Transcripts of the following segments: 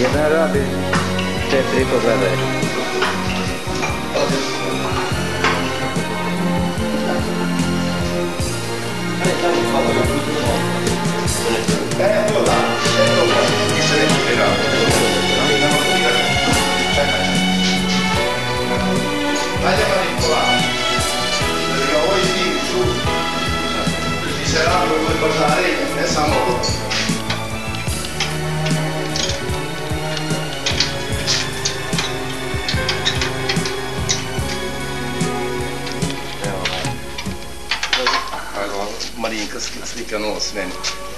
Jeden rady, Jeffrey Kozarek. Eccola, eccola, mi sarei sperato. Czekaj. Dajcie pan Nikola. Dlatego eh, wojski, żółt. Dzisiaj rano, wypoczali, nie samochód. Mariinkas kanslikanalsnämnd.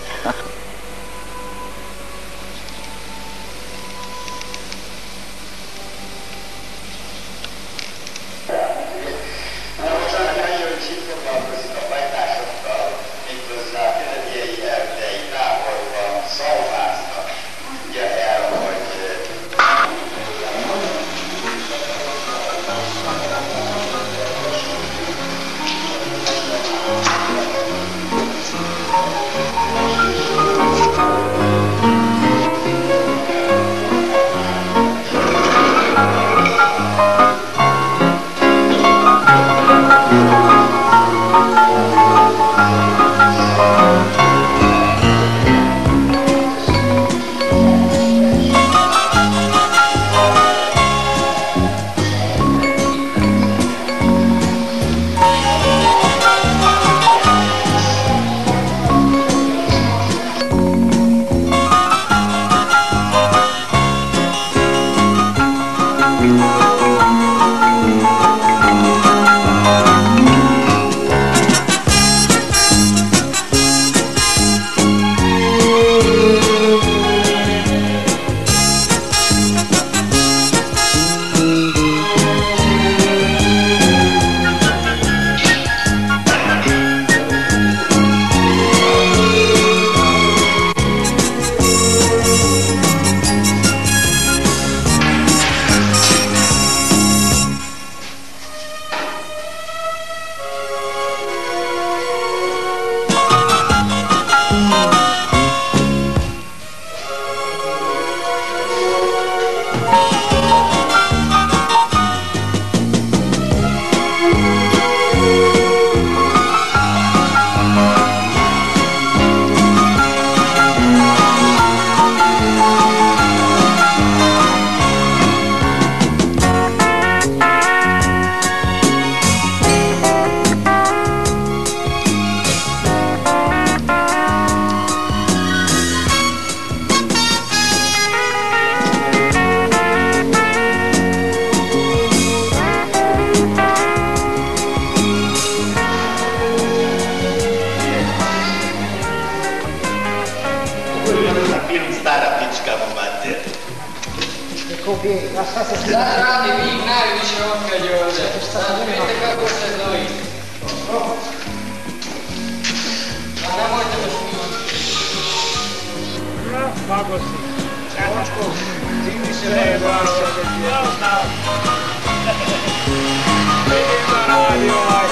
copii, lasciate qui. La radio di Mario diceva orgogliosa, sapete che cosa è noi. Andiamo a te Va così. Conosco, dimmi se lei va a Vedi la radio, vai.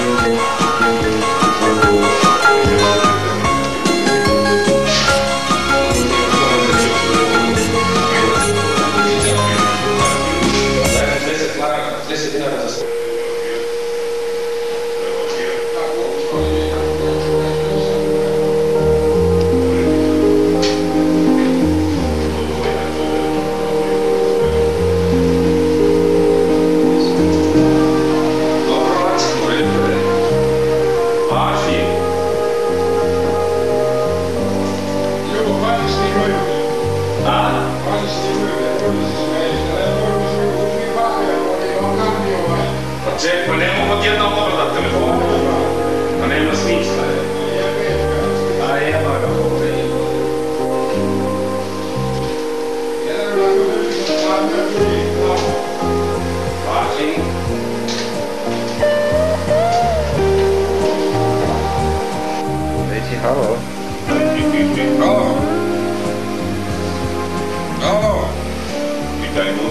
Pitaj mu,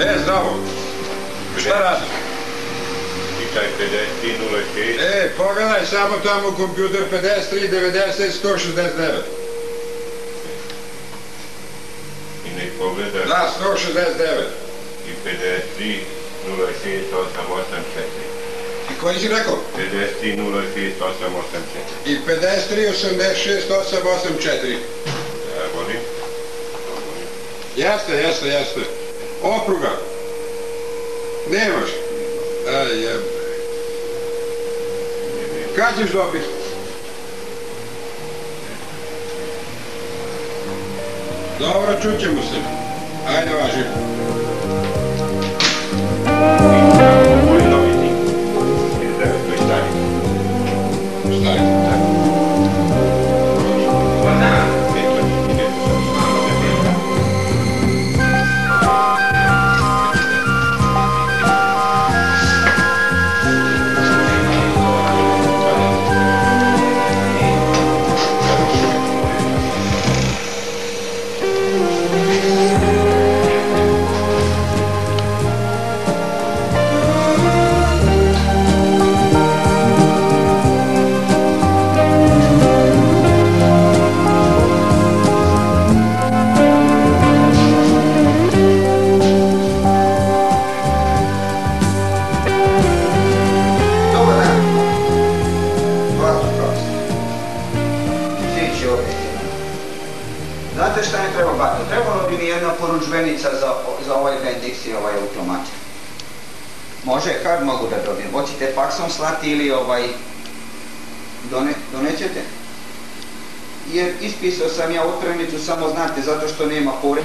E, zdravo. Šta radi? pitaj 5306, E, pogledaj samo tamo kompjuter 53, 90, 169. i nek pogleda Da, 169. i 53 06 884. I koji si rekao? 53 06 884. I 53, Jeste, jeste, jeste. Opruga. Nemaš. Aj, jeb. Kad ćeš dobiti? Dobro, čućemo se. Ajde, važi. Poručbenica za, za ovaj Bendix i ovaj automat. Može, kad mogu da dobijem? Hoćete faksom slati ili ovaj... Done, donećete? Jer ispisao sam ja otpremnicu, samo znate, zato što nema pore.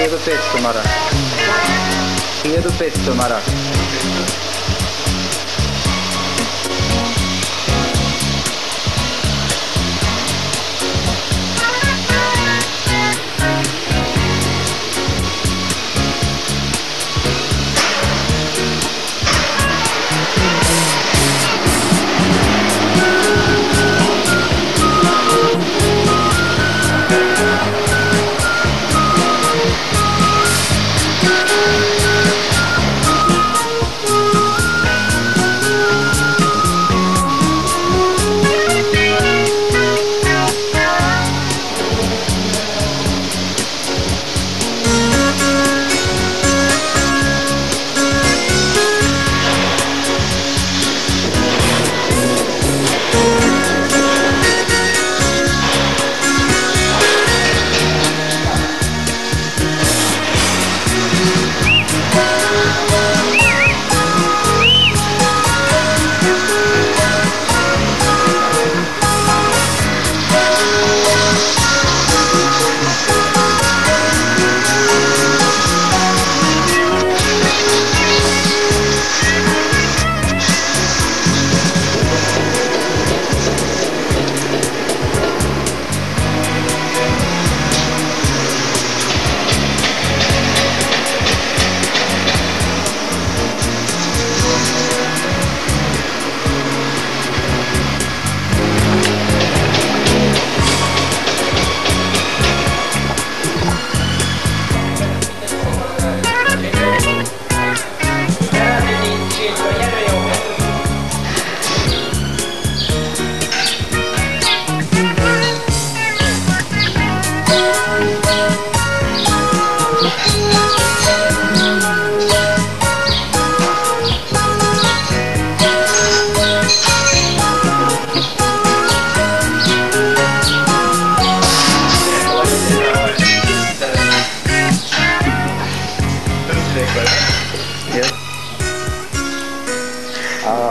Ser o peito, Mara. Ser o peito, Mara.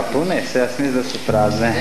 A pune se, ja sam da prazne.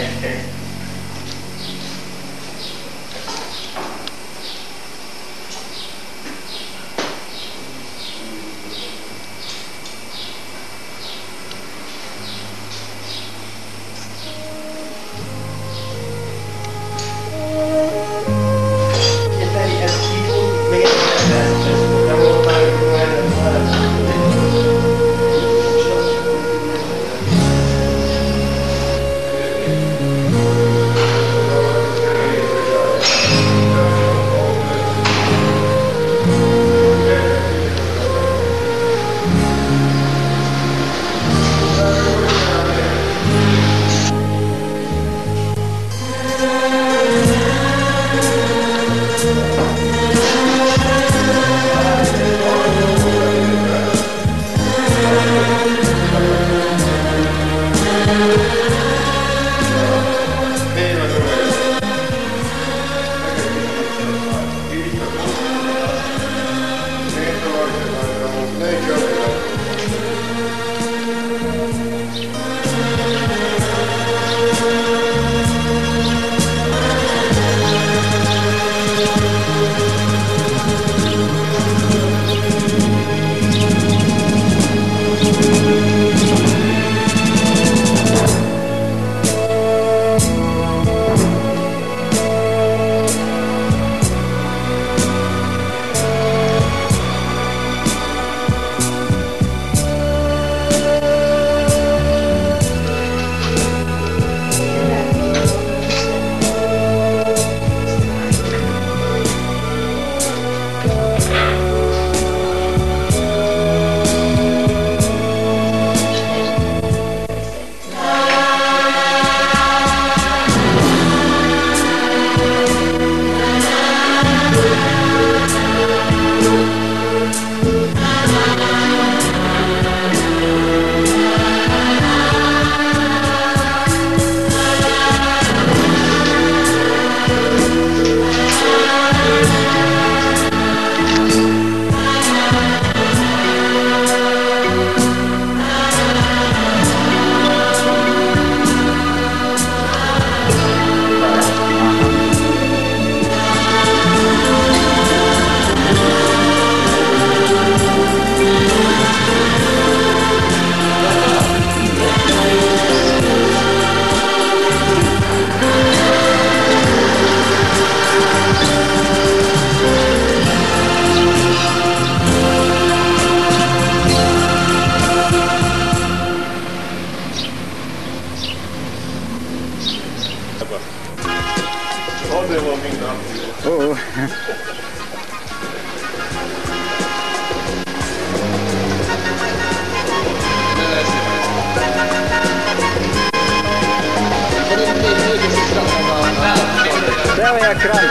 kraja kraj.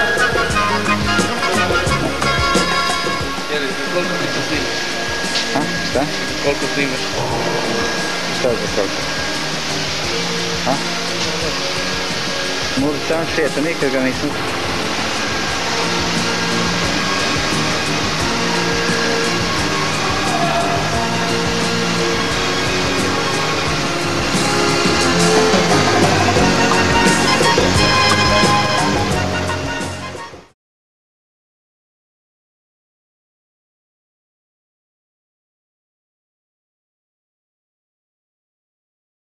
Koliko ti se snimaš? Šta? Koliko snimaš? Šta za koliko? A? Možda sam šeta, nikad ga nisam.